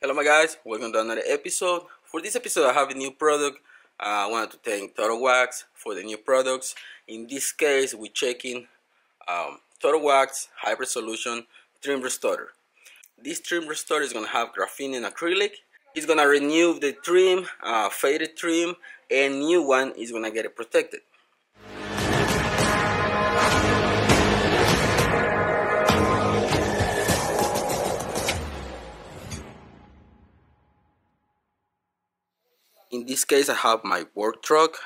Hello my guys, welcome to another episode. For this episode I have a new product. Uh, I wanted to thank Turtle Wax for the new products. In this case we're checking um, Turtle Wax Hybrid Solutions Trim Restorer. This trim restorer is going to have graphene and acrylic. It's going to renew the trim, uh, faded trim, and new one is going to get it protected. In this case I have my work truck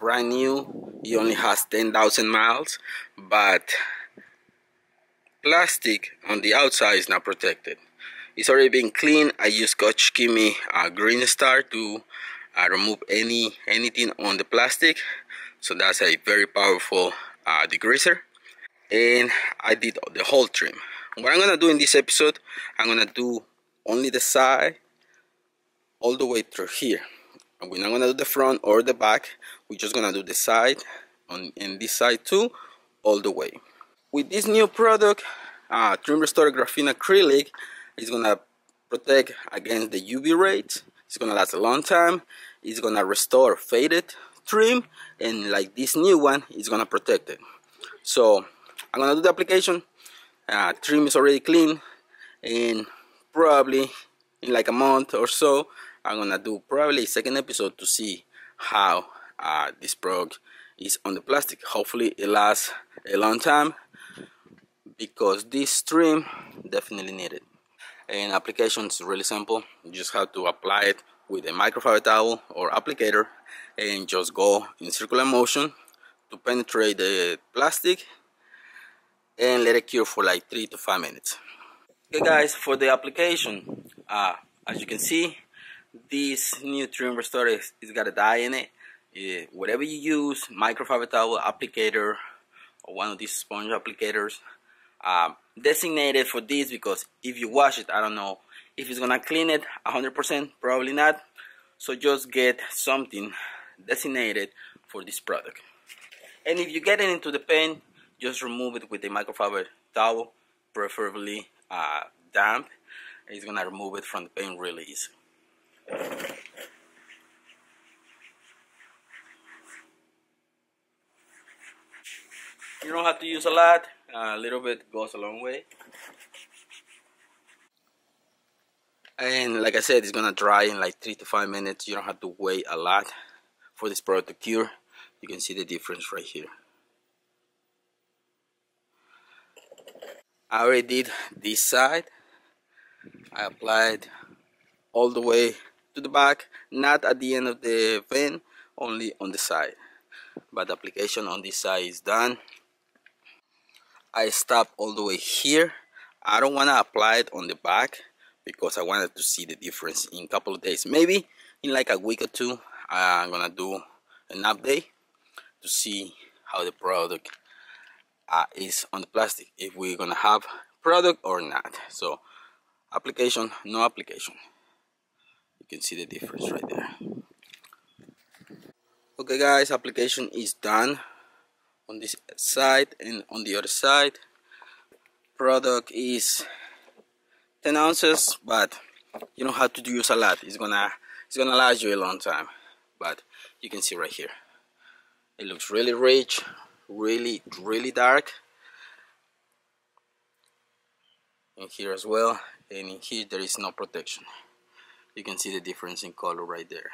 brand new. It only has 10,000 miles but plastic on the outside is not protected. It's already been cleaned. I use Koch Chemie uh, Green Star to uh, remove any anything on the plastic. So that's a very powerful uh, degreaser. And I did the whole trim. What I'm gonna do in this episode I'm gonna do only the side all the way through here we're not gonna do the front or the back. We're just gonna do the side on in this side too all the way. With this new product uh, trim restore graphene acrylic is gonna protect against the UV rays. It's gonna last a long time. It's gonna restore faded trim and like this new one is gonna protect it. So I'm gonna do the application. Uh, trim is already clean and probably in like a month or so I'm gonna do probably a second episode to see how uh, this product is on the plastic. Hopefully it lasts a long time because this stream definitely needed and application is really simple. You just have to apply it with a microfiber towel or applicator and just go in circular motion to penetrate the plastic and let it cure for like three to five minutes. Okay guys for the application uh, as you can see this new trim restorer is, it's got a dye in it. Yeah, whatever you use microfiber towel applicator or one of these sponge applicators um, designated for this because if you wash it I don't know if it's gonna clean it 100% probably not. So just get something designated for this product. And if you get it into the pen just remove it with a microfiber towel preferably uh, damp. It's gonna remove it from the pen really easy you don't have to use a lot, a little bit goes a long way. And like I said, it's gonna dry in like three to five minutes. You don't have to wait a lot for this product to cure. You can see the difference right here. I already did this side. I applied all the way to the back not at the end of the vent only on the side. But the application on this side is done. I stop all the way here. I don't want to apply it on the back because I wanted to see the difference in a couple of days. Maybe in like a week or two I'm gonna do an update to see how the product uh, is on the plastic if we're gonna have product or not. So application no application can see the difference right there. Okay guys application is done on this side and on the other side. Product is 10 ounces but you don't have to use a lot. It's gonna it's gonna last you a long time but you can see right here. It looks really rich really really dark. And here as well and in here there is no protection you can see the difference in color right there.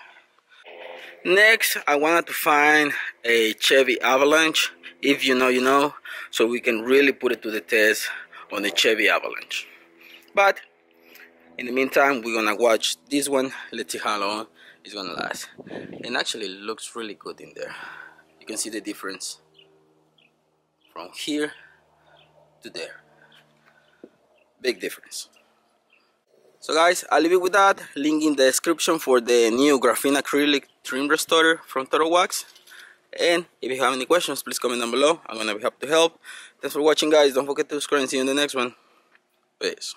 Next I wanted to find a Chevy Avalanche if you know you know so we can really put it to the test on the Chevy Avalanche. But in the meantime we're gonna watch this one. Let's see how long it's gonna last. And actually looks really good in there. You can see the difference from here to there. Big difference so guys, I'll leave it with that. Link in the description for the new graphene acrylic trim restorer from Turtle Wax. And if you have any questions, please comment down below. I'm gonna be happy to help. Thanks for watching guys. Don't forget to subscribe and see you in the next one. Peace.